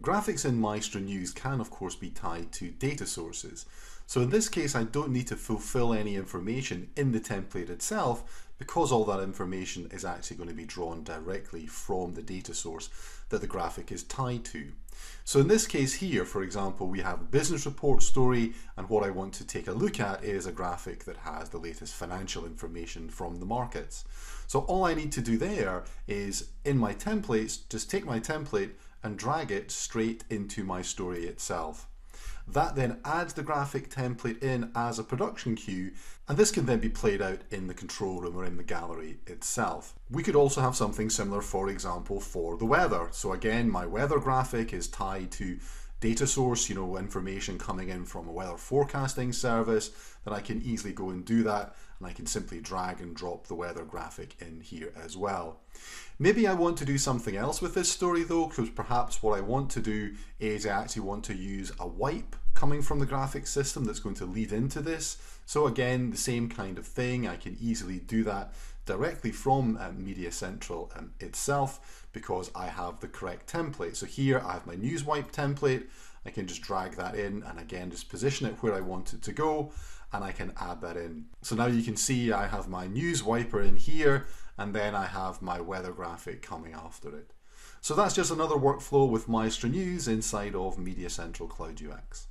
Graphics in Maestro News can of course be tied to data sources. So in this case I don't need to fulfill any information in the template itself because all that information is actually going to be drawn directly from the data source that the graphic is tied to. So in this case here, for example, we have a business report story and what I want to take a look at is a graphic that has the latest financial information from the markets. So all I need to do there is in my templates, just take my template and drag it straight into my story itself. That then adds the graphic template in as a production cue, and this can then be played out in the control room or in the gallery itself. We could also have something similar, for example, for the weather. So again, my weather graphic is tied to data source, you know, information coming in from a weather forecasting service, then I can easily go and do that and I can simply drag and drop the weather graphic in here as well. Maybe I want to do something else with this story though, because perhaps what I want to do is I actually want to use a wipe coming from the graphics system that's going to lead into this. So again, the same kind of thing, I can easily do that directly from um, MediaCentral um, itself because I have the correct template. So here I have my news wipe template, I can just drag that in and again just position it where I want it to go and I can add that in. So now you can see I have my news wiper in here and then I have my weather graphic coming after it. So that's just another workflow with Maestro News inside of MediaCentral Cloud UX.